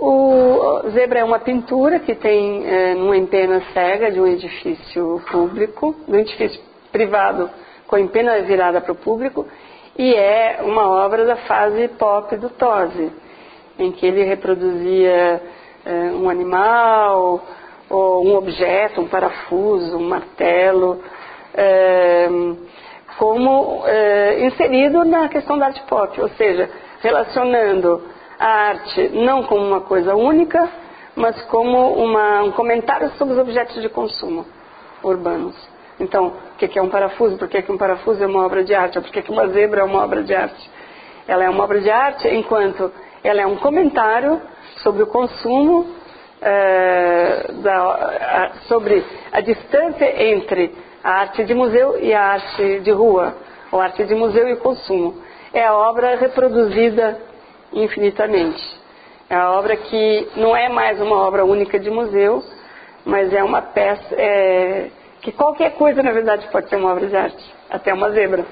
O Zebra é uma pintura que tem é, numa empena cega de um edifício público, de um edifício privado com a empena virada para o público, e é uma obra da fase pop do Tosi, em que ele reproduzia é, um animal, ou um objeto, um parafuso, um martelo, é, como é, inserido na questão da arte pop, ou seja, relacionando a arte não como uma coisa única, mas como uma, um comentário sobre os objetos de consumo urbanos. Então, o que é um parafuso? Por que, um parafuso é uma obra de arte? Por que, uma zebra é uma obra de arte? Ela é uma obra de arte enquanto ela é um comentário sobre o consumo, é, da, a, sobre a distância entre a arte de museu e a arte de rua, ou arte de museu e consumo. É a obra reproduzida infinitamente. É a obra que não é mais uma obra única de museu, mas é uma peça é, que qualquer coisa, na verdade, pode ser uma obra de arte, até uma zebra.